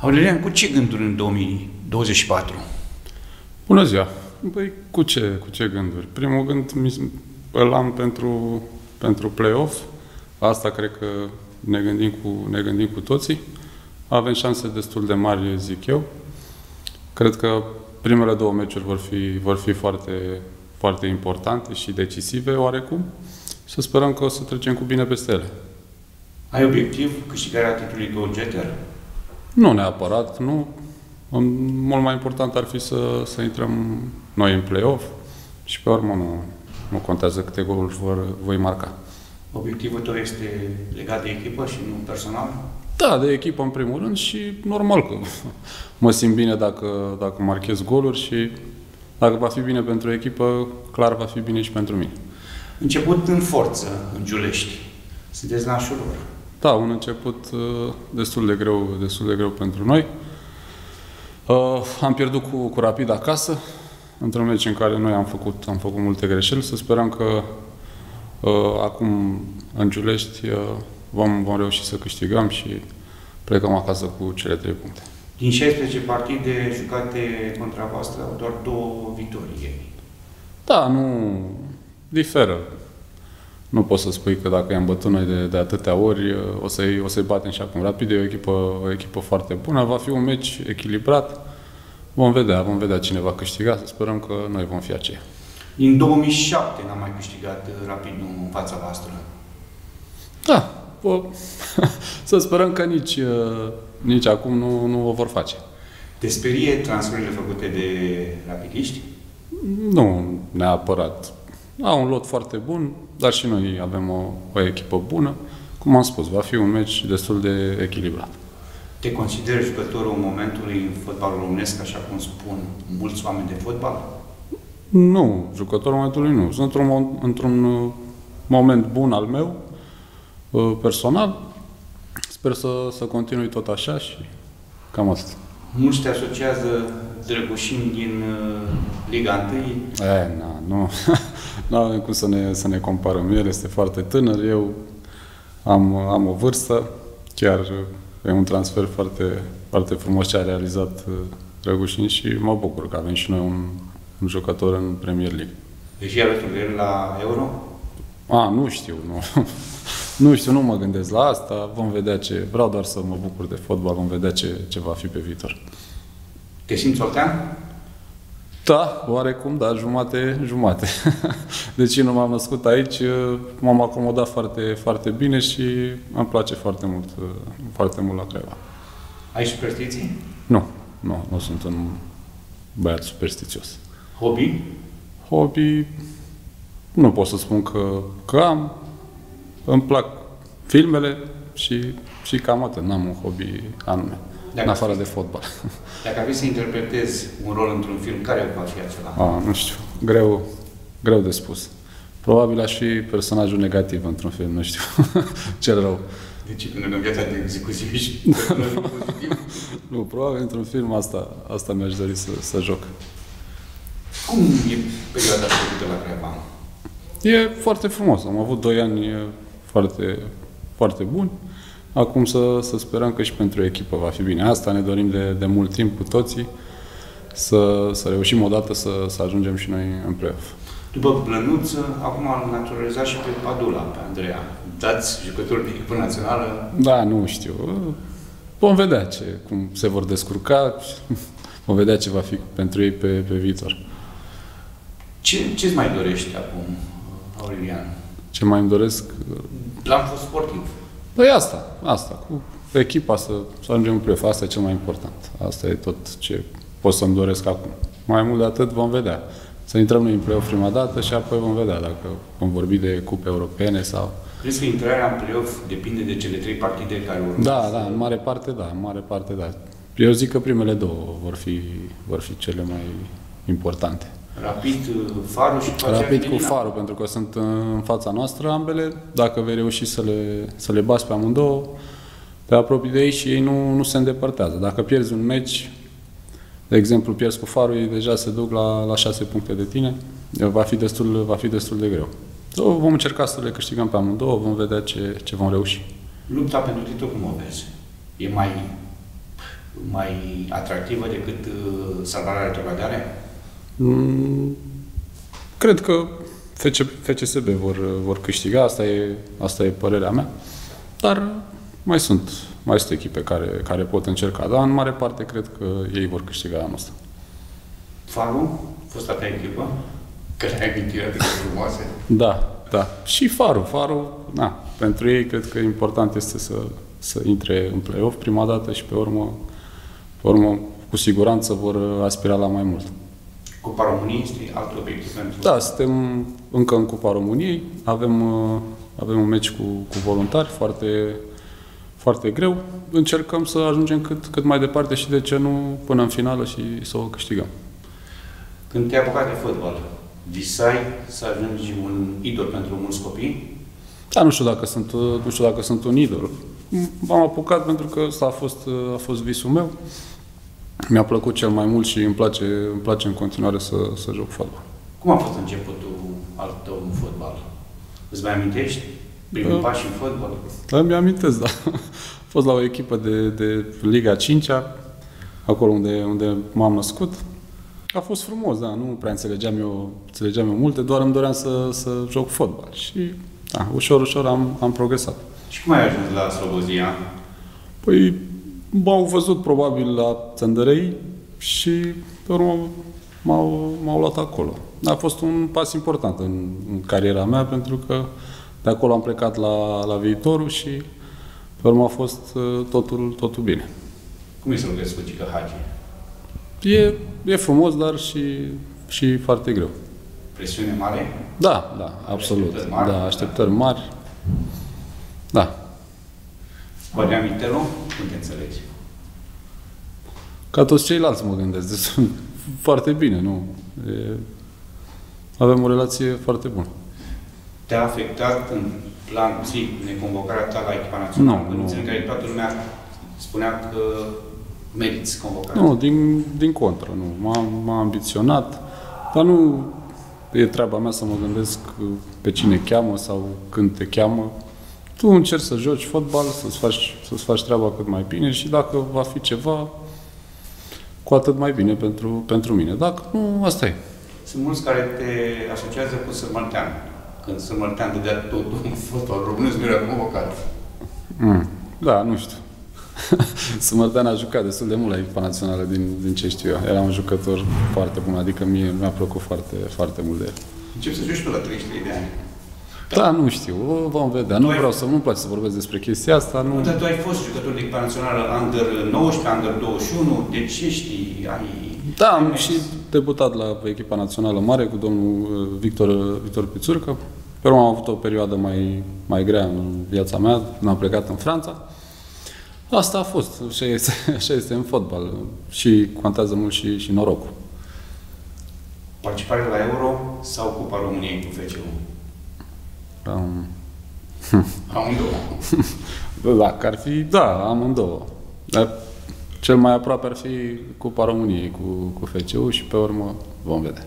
Aurelian, cu ce gânduri în 2024? Bună ziua! Păi, cu ce, cu ce gânduri? Primul gând îl am pentru, pentru play-off. Asta cred că ne gândim, cu, ne gândim cu toții. Avem șanse destul de mari, zic eu. Cred că primele două meciuri vor fi, vor fi foarte, foarte importante și decisive, oarecum. Să sperăm că o să trecem cu bine peste ele. Ai obiectiv câștigarea titlului de Jeter? Nu neapărat, nu. Mult mai important ar fi să, să intrăm noi în play-off și pe urmă nu, nu contează câte goluri vor, voi marca. Obiectivul tău este legat de echipă și nu personal? Da, de echipă în primul rând și normal că mă simt bine dacă, dacă marchez goluri și dacă va fi bine pentru echipă, clar va fi bine și pentru mine. Început în forță, în Giulești. Sunteți nașul lor. Da, un început uh, destul de greu, destul de greu pentru noi. Uh, am pierdut cu, cu Rapid acasă, într-un meci în care noi am făcut, am făcut multe greșeli. Să sperăm că uh, acum în Giulești uh, vom, vom reuși să câștigăm și plecăm acasă cu cele trei puncte. Din 16 partide jucate contra voastră, doar două victorii. Da, nu diferă. Nu poți să spui că dacă i-am bătut noi de, de atâtea ori, o să-i, o să batem și șacum. Rapid e o echipă, o echipă foarte bună, va fi un meci echilibrat. Vom vedea, vom vedea cine va câștiga, să sperăm că noi vom fi aceia. Din 2007 n-am mai câștigat Rapid în fața voastră. Da, o, să sperăm că nici, nici acum nu, nu o vor face. Te sperie transferurile făcute de rapidiști? Nu neapărat. Au un lot foarte bun, dar și noi avem o, o echipă bună. Cum am spus, va fi un meci destul de echilibrat. Te consideri jucătorul momentului în fotbalul românesc, așa cum spun mulți oameni de fotbal? Nu, jucătorul momentului nu. Sunt într-un, într-un uh, moment bun al meu, uh, personal. Sper să, să continui tot așa și cam asta. Mulți te asociază drăgușini din uh, Liga 1? E, na, nu. nu avem cum să ne, să ne comparăm. El este foarte tânăr, eu am, am o vârstă, chiar e un transfer foarte, foarte frumos ce a realizat uh, Drăgușin și mă bucur că avem și noi un, un jucător în Premier League. Deci e alături de el la Euro? A, nu știu, nu. nu știu, nu mă gândesc la asta, vom vedea ce, vreau doar să mă bucur de fotbal, vom vedea ce, ce va fi pe viitor. Te simți oltean? Da, oarecum, da, jumate, jumate. Deci nu m-am născut aici, m-am acomodat foarte, foarte bine și îmi place foarte mult, foarte mult la Craiova. Ai superstiții? Nu, nu, nu sunt un băiat superstițios. Hobby? Hobby, nu pot să spun că, că am. Îmi plac filmele și, și cam atât. N-am un hobby anume. Dacă în afară fi, de fotbal. Dacă ar să interpretezi un rol într-un film, care va fi acela? A, nu știu. Greu, greu de spus. Probabil aș fi personajul negativ într-un film, nu știu. Cel rău. Deci, pentru că în viața de execuție și Nu, probabil într-un film asta, asta mi-aș dori să, să joc. Cum e perioada trecută la Craiova? E foarte frumos. Am avut doi ani foarte, foarte buni. Acum să, să sperăm că și pentru echipă va fi bine. Asta ne dorim de, de mult timp cu toții, să, să reușim odată să, să ajungem și noi în play-off. După Plănuță, acum am naturalizat și pe Padula, pe Andreea. Dați jucători de echipă națională? Da, nu știu. Vom vedea ce, cum se vor descurca, vom vedea ce va fi pentru ei pe, pe viitor. Ce, ce-ți mai dorești acum, Aurelian? Ce mai îmi doresc? Plan fost sportiv. Păi asta, asta, cu echipa să, să ajungem în play asta e cel mai important. Asta e tot ce pot să-mi doresc acum. Mai mult de atât vom vedea. Să intrăm noi în play prima dată și apoi vom vedea dacă vom vorbi de cupe europene sau... Crezi că intrarea în play-off depinde de cele trei partide care urmează? Da, da, în mare parte da, în mare parte da. Eu zic că primele două vor fi, vor fi cele mai importante. Rapid Farul și Rapid cu Farul, pentru că sunt în fața noastră ambele. Dacă vei reuși să le, să le bați pe amândouă, te apropii de ei și ei nu, nu se îndepărtează. Dacă pierzi un meci, de exemplu, pierzi cu Farul, ei deja se duc la, la 6 puncte de tine, va fi destul, va fi destul de greu. So, vom încerca să le câștigăm pe amândouă, vom vedea ce, ce vom reuși. Lupta pentru titlu cum o vezi? E mai mai atractivă decât uh, salvarea retrogradare? Mm, cred că FC, FCSB vor, vor câștiga, asta e, asta e părerea mea, dar mai sunt, mai sunt echipe care, care pot încerca, dar în mare parte cred că ei vor câștiga anul ăsta. Faru, fosta ta echipă, care ai amintiri atât de frumoase. Da, da. Și Faru. Faru, na, pentru ei cred că important este să, să intre în play-off prima dată și pe urmă, pe urmă cu siguranță vor aspira la mai mult. Cupa României este alt obiectiv pentru... Da, suntem încă în Cupa României, avem, uh, avem un meci cu, cu voluntari foarte, foarte greu. Încercăm să ajungem cât, cât mai departe și de ce nu până în finală și să o câștigăm. Când te-ai apucat de fotbal, visai să ajungi un idol pentru mulți copii? Da, nu știu dacă sunt, nu știu dacă sunt un idol. M-am apucat pentru că ăsta a fost, a fost visul meu. Mi-a plăcut cel mai mult și îmi place, îmi place în continuare să, să joc fotbal. Cum a fost începutul al tău în fotbal? Îți mai amintești? Primul Da. pași în fotbal? Da, mi-amintesc, da. A fost la o echipă de, de Liga 5 acolo unde, unde m-am născut. A fost frumos, da, nu prea înțelegeam eu, înțelegeam eu multe, doar îmi doream să, să joc fotbal. Și, da, ușor, ușor am, am progresat. Și cum ai ajuns la Slobozia? Păi, m-au văzut probabil la Țăndărei și, pe urmă, m-au, m-au luat acolo. A fost un pas important în, în cariera mea, pentru că de acolo am plecat la, la viitorul și, pe urmă, a fost uh, totul, totul bine. Cum e să lucrezi cu Gică Hagi? E, e frumos, dar și, și foarte greu. Presiune mare? Da, da, absolut. Așteptări mari? Da, așteptări mari. Da. Băneam Mitelo? Cum te înțelegi? Ca toți ceilalți mă gândesc. Deci, sunt foarte bine, nu? E, avem o relație foarte bună. Te-a afectat în plan psihic neconvocarea ta la echipa națională? Nu, în nu. condiții în care toată lumea spunea că meriți convocarea. Nu, din, din contră, nu. M-am, m-am ambiționat, dar nu e treaba mea să mă gândesc pe cine cheamă sau când te cheamă. Tu încerci să joci fotbal, să-ți faci, să-ți faci treaba cât mai bine și dacă va fi ceva, cu atât mai bine pentru, pentru mine. Dacă nu, asta e. Sunt mulți care te asociază cu Sărmăltean. Când Sărmăltean dădea totul în fotbal românesc, nu era convocat. Mm. Da, nu știu. Sumărtean a jucat destul de mult la echipa națională din, din ce știu eu. Era un jucător foarte bun, adică mie mi-a plăcut foarte, foarte mult de el. Încep să joci tu la 33 de ani. Da, nu știu, o vom vedea. Nu vreau să, nu-mi place să vorbesc despre chestia asta. Nu... Dar tu ai fost jucător de echipa națională Under 19, Under 21, deci ești, ai... Da, am ai și debutat la echipa națională mare cu domnul uh, Victor, Victor Pițurcă. Pe urmă am avut o perioadă mai, mai grea în viața mea, când am plecat în Franța. Asta a fost, așa este, așa este în fotbal și contează mult și, și norocul. Participare la Euro sau Cupa României cu FCU? Um, Amândouă. Dacă ar fi, da, amândouă. Dar cel mai aproape ar fi Cupa României cu, cu FCU și pe urmă vom vedea.